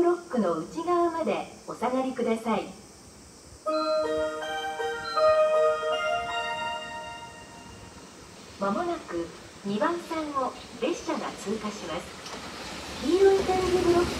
ブロックの内側までお下がりください。まもなく2番線を列車が通過します。黄色い点字ブロック